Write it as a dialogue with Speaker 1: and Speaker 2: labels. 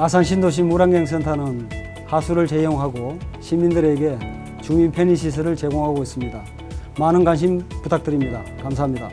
Speaker 1: 아산 신도시 물안경센터는 하수를 제공하고 시민들에게 주민 편의 시설을 제공하고 있습니다. 많은 관심 부탁드립니다. 감사합니다.